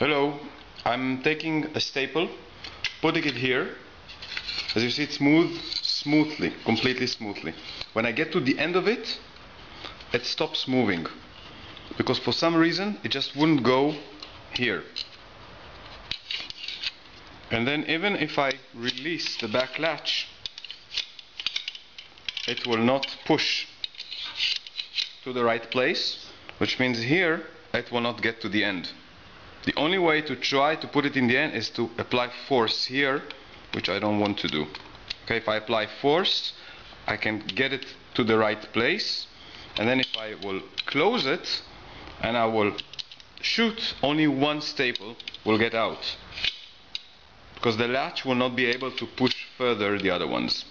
Hello, I'm taking a staple, putting it here. As you see, it's smooth, smoothly, completely smoothly. When I get to the end of it, it stops moving. Because for some reason, it just wouldn't go here. And then even if I release the back latch, it will not push to the right place, which means here it will not get to the end. The only way to try to put it in the end is to apply force here, which I don't want to do. Okay, if I apply force, I can get it to the right place, and then if I will close it, and I will shoot, only one staple will get out. Because the latch will not be able to push further the other ones.